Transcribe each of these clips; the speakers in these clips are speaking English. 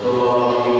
Matulungan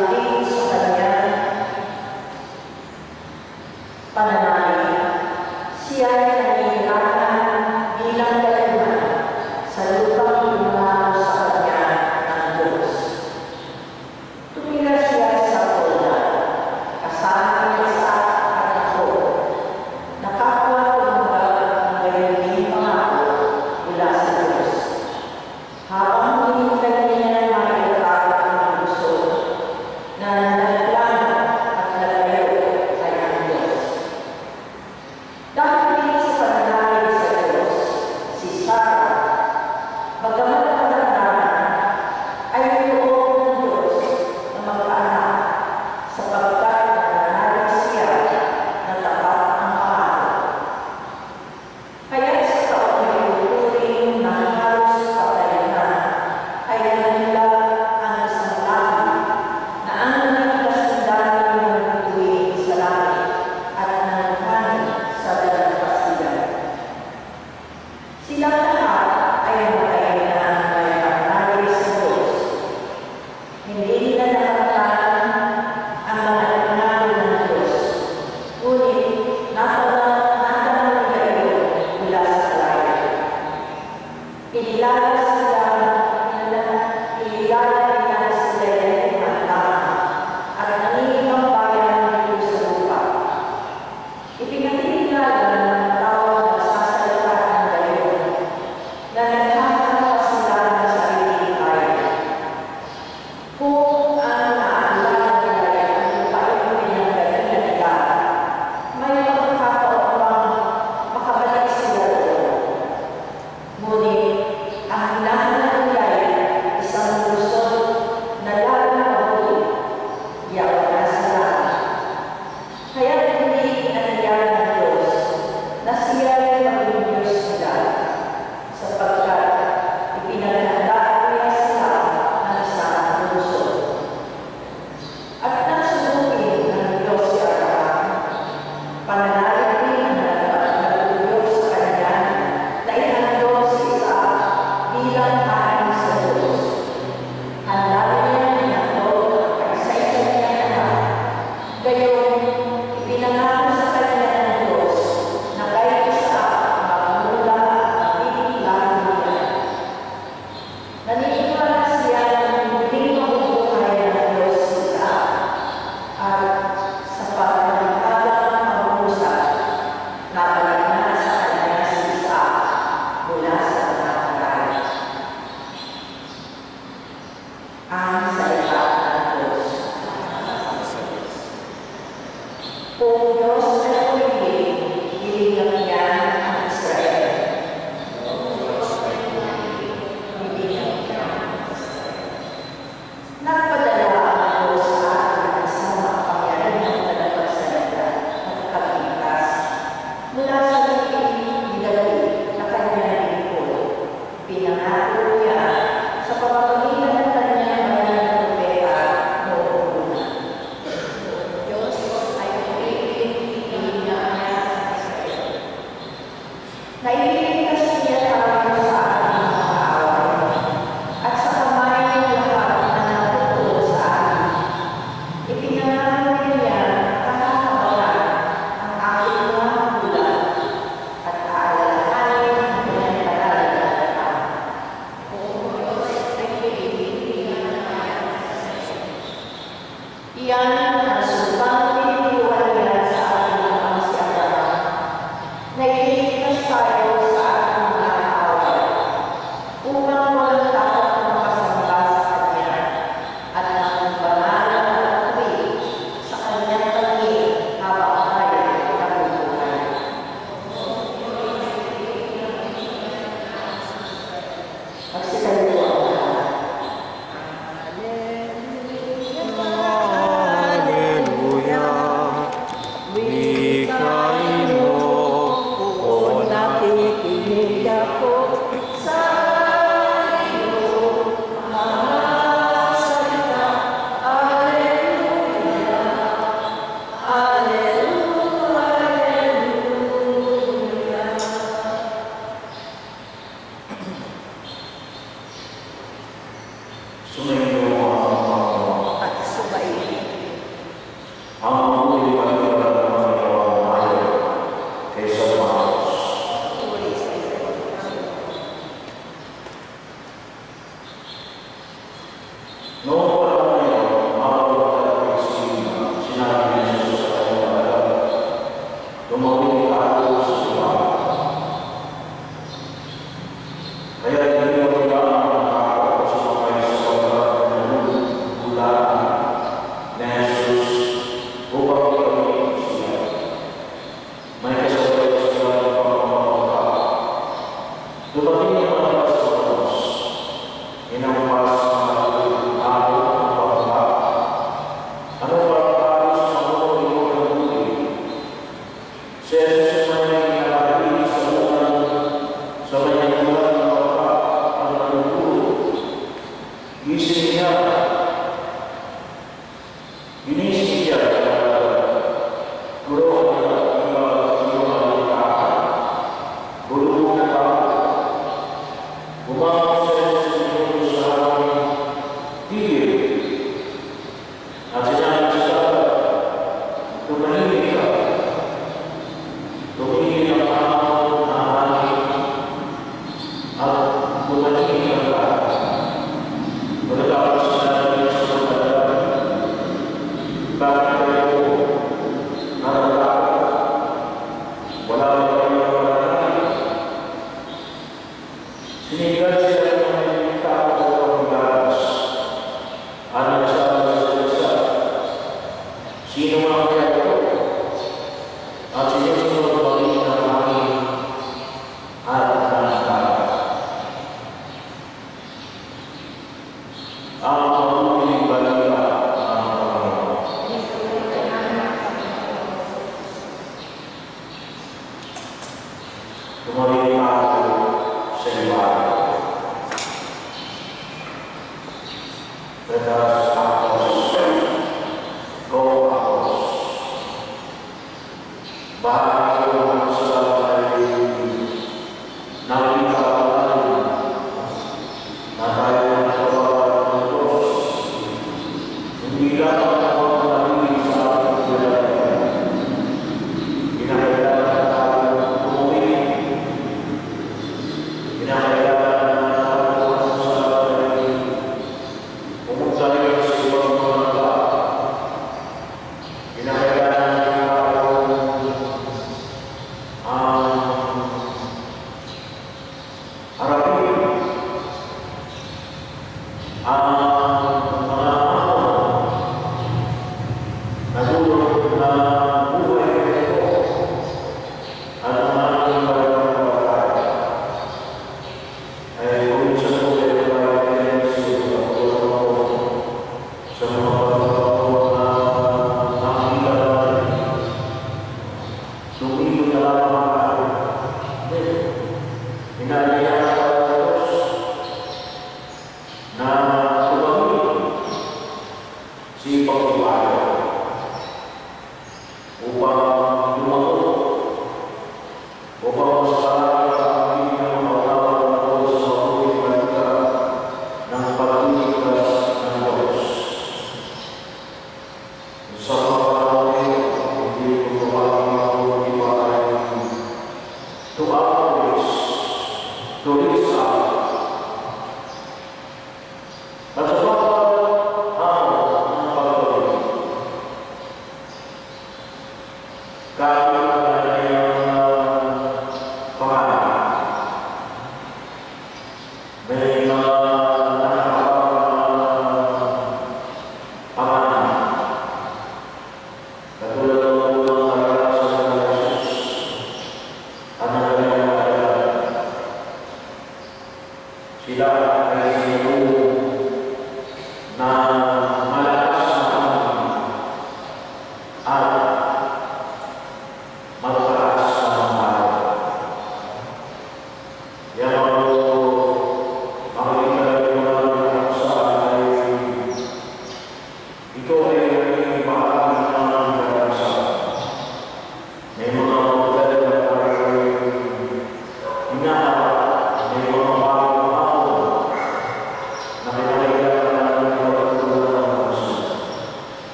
Dahil